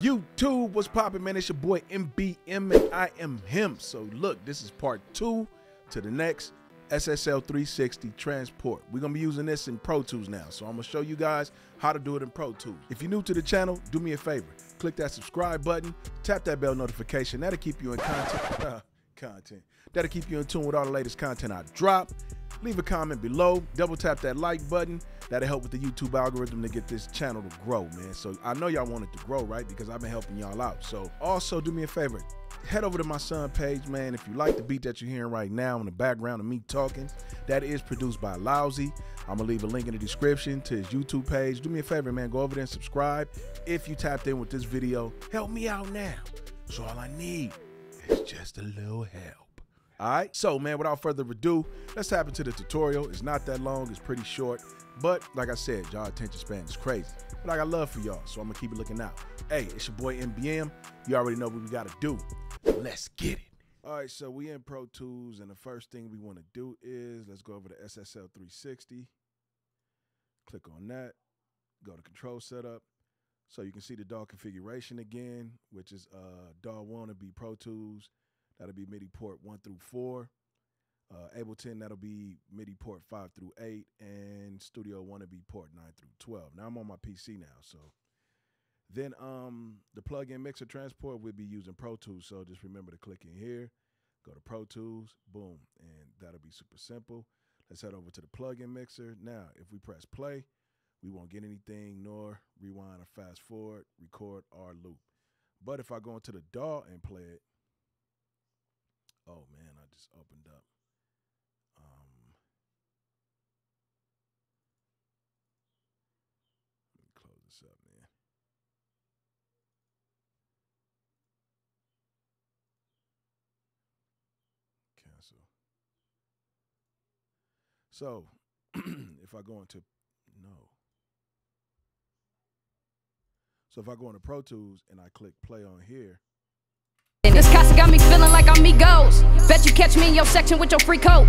YouTube, what's poppin', man? It's your boy MBM, and I am him. So look, this is part two to the next SSL 360 transport. We're gonna be using this in Pro Tools now. So I'm gonna show you guys how to do it in Pro Tools. If you're new to the channel, do me a favor. Click that subscribe button, tap that bell notification. That'll keep you in content. Content. That'll keep you in tune with all the latest content I drop. Leave a comment below. Double tap that like button. That'll help with the YouTube algorithm to get this channel to grow, man. So I know y'all want it to grow, right? Because I've been helping y'all out. So also do me a favor. Head over to my son page, man. If you like the beat that you're hearing right now in the background of me talking, that is produced by LOUZzY. I'm gonna leave a link in the description to his YouTube page. Do me a favor, man. Go over there and subscribe. If you tapped in with this video, help me out now. So all I need is just a little help. All right, so man, without further ado, let's tap into the tutorial. It's not that long, it's pretty short, but like I said, y'all attention span is crazy. But I got love for y'all, so I'm gonna keep it looking out. Hey, it's your boy MBM. You already know what we gotta do. Let's get it. All right, so we in Pro Tools, and the first thing we wanna do is let's go over to SSL 360. Click on that, go to control setup. So you can see the DAW configuration again, which is uh, DAW wannabe Pro Tools. That'll be MIDI port one through four. Uh, Ableton, that'll be MIDI port five through eight, and Studio One will be port nine through twelve. Now I'm on my PC now, so then um the plug-in mixer transport we'll be using Pro Tools. So just remember to click in here, go to Pro Tools, boom, and that'll be super simple. Let's head over to the plug-in mixer. Now, if we press play, we won't get anything nor rewind or fast forward, record, or loop. But if I go into the DAW and play it, oh man, I just opened up. Um, let me close this up, man. Cancel. So, if I go into no. So if I go into Pro Tools and I click play on here, me like I'm Migos. Bet you catch me in your section with your free coat.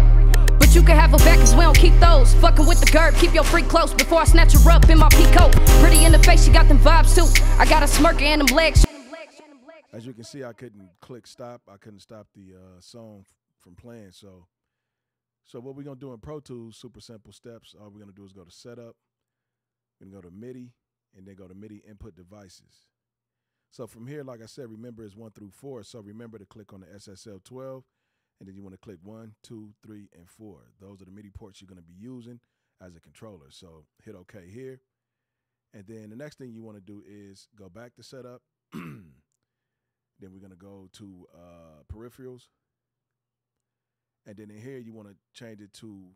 But you can have her back cause we don't keep those. Fucking with the gird, keep your freak close before I snatch her up in my peacoat. Pretty in the face, she got them vibes too. I got a smirker and them legs. as you can see, I couldn't click stop. I couldn't stop the uh, song from playing. So, so what we're gonna do in Pro Tools, super simple steps. All we're gonna do is go to Setup. We're go to MIDI, and then go to MIDI Input Devices. So from here, like I said, remember it's one through four. So remember to click on the SSL 12, and then you want to click one, two, three, and four. Those are the MIDI ports you're gonna be using as a controller. So hit OK here, and then the next thing you want to do is go back to Setup. Then we're gonna go to uh, peripherals, and then in here you want to change it to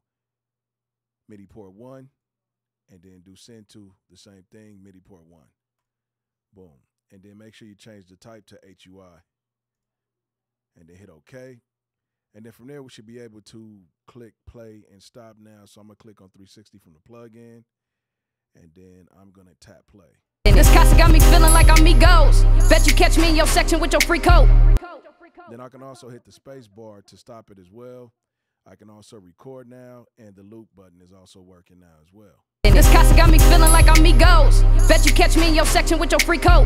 MIDI port one, and then do send to the same thing, MIDI port one. Boom, and then make sure you change the type to HUI, and then hit OK. And then from there we should be able to click play and stop now. So I'm gonna click on 360 from the plug-in, and then I'm gonna tap play. And this casa got me feeling like I'm Migos. Bet you catch me in your section with your free coat. Then I can also hit the space bar to stop it as well. I can also record now, and the loop button is also working now as well. This casa got me feeling like I'm Migos. Bet you catch me in your section with your free coat.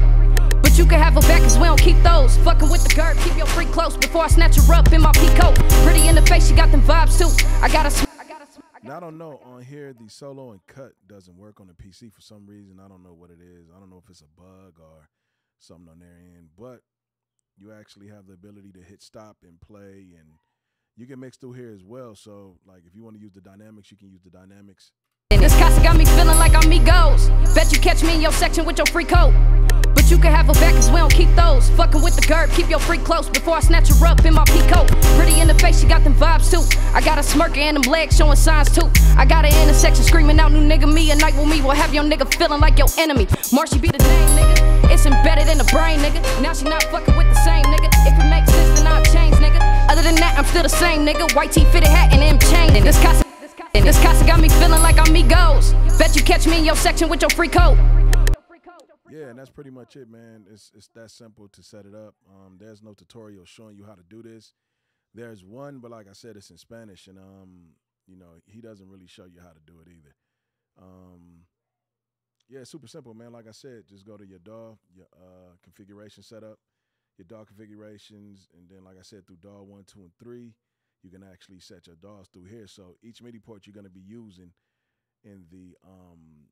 But you can have her back cause we don't keep those. Fucking with the gird, keep your freak close before I snatch her up in my peacoat. Pretty in the face, she got them vibes too. I got a Now I don't know on here the solo and cut doesn't work on the PC for some reason. I don't know what it is. I don't know if it's a bug or something on their end, but you actually have the ability to hit stop and play and you can mix through here as well. So like if you want to use the dynamics, you can use the dynamics. This casa got me feeling like I'm Migos. Bet you catch me in your section with your free coat. But you can have her back cause we don't keep those. Fucking with the gird, keep your freak close before I snatch her up in my peacoat. Pretty in the face, she got them vibes too. I got a smirker and them legs showing signs too. I got her in the section screaming out, new nigga me, a night with me will have your nigga feeling like your enemy. Marshy be the name, nigga. It's embedded in the brain, nigga. Now she not fucking with the same nigga. If it makes sense, then I'll change, nigga. Other than that, I'm still the same, nigga. White tee fitted hat and M chain. And this and this casa got me feeling like I'm Migos. Bet you catch me in your section with your free coat. Yeah, and that's pretty much it, man. It's it's that simple to set it up. Um, there's no tutorial showing you how to do this. There's one, but like I said, it's in Spanish, and um, you know, he doesn't really show you how to do it either. Um, Yeah, super simple, man. Like I said, just go to your DAW, your uh, configuration setup, your DAW configurations, and then, like I said, through DAW one, two, and three, you can actually set your DAWs through here. So each MIDI port you're going to be using in the um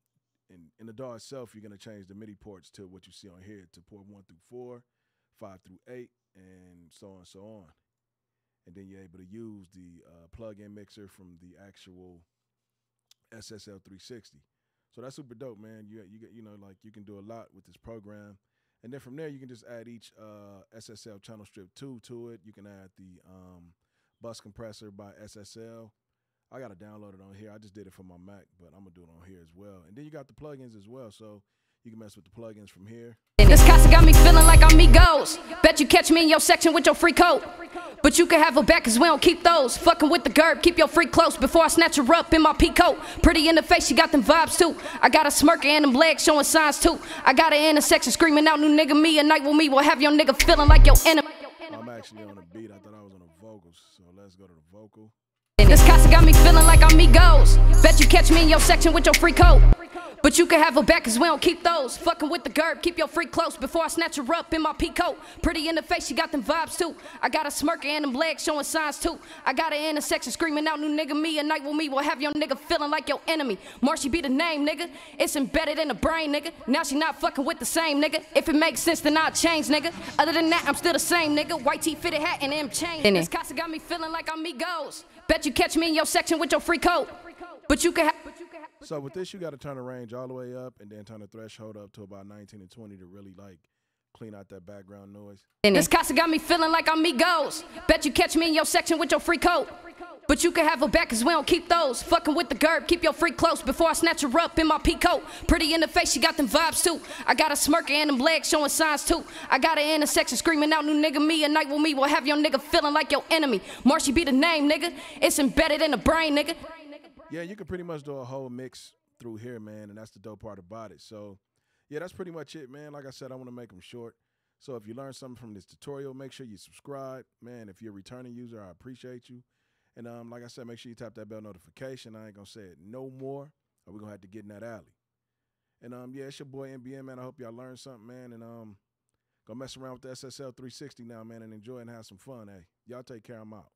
in in the DAW itself, you're going to change the MIDI ports to what you see on here to port one through four, five through eight, and so on and so on. And then you're able to use the uh, plug-in mixer from the actual SSL 360. So that's super dope, man. You you get you know like you can do a lot with this program, and then from there you can just add each uh, SSL channel strip two to it. You can add the um, bus compressor by SSL. I got to download it on here. I just did it for my Mac, but I'm gonna do it on here as well. And then you got the plugins as well, so you can mess with the plugins from here. This casa got me feeling like I'm Migos. Bet you catch me in your section with your free coat. But you can have her back cause we don't keep those. Fucking with the gerb, keep your freak close before I snatch her up in my peacoat. Pretty in the face, she got them vibes too. I got a smirking and them legs showing signs too. I got her in the section screaming out new nigga me. A night with me will have your nigga feeling like your enemy. Actually on a beat. I thought I was on the vocals, so let's go to the vocal. This casa got me feeling like I'm Migos. Bet you catch me in your section with your free coat. But you can have her back cause we don't keep those. Fucking with the gerb, keep your freak close before I snatch her up in my peacoat. Pretty in the face, she got them vibes too. I got a smirking and them legs showing signs too. I got her in the screaming out new nigga me. A night with me will have your nigga feeling like your enemy. Marshy be the name, nigga. It's embedded in the brain, nigga. Now she not fucking with the same nigga. If it makes sense, then I'll change, nigga. Other than that, I'm still the same, nigga. White tee fitted hat and them chains. This casa got me feeling like I'm Migos. Bet you catch me in your section with your free coat. But you can have. So with this, you got to turn the range all the way up and then turn the threshold up to about 19 and 20 to really like clean out that background noise. This casa got me feeling like I'm Migos. Bet you catch me in your section with your free coat. But you can have her back cause we don't keep those. Fucking with the gerb, keep your freak close before I snatch her up in my peacoat. Pretty in the face, she got them vibes too. I got a smirking and them legs showing signs too. I got her in the section screaming out new nigga me. A night with me will have your nigga feeling like your enemy. Marshy be the name, nigga. It's embedded in the brain, nigga. Yeah, you can pretty much do a whole mix through here, man, and that's the dope part about it. So, yeah, that's pretty much it, man. Like I said, I want to make them short. So if you learned something from this tutorial, make sure you subscribe, man. If you're a returning user, I appreciate you. And um, like I said, make sure you tap that bell notification. I ain't gonna say it no more, or we're gonna have to get in that alley. And um, yeah, it's your boy MBM, man. I hope y'all learned something, man. And um, go mess around with the SSL 360 now, man, and enjoy and have some fun. Hey, y'all take care. I'm out.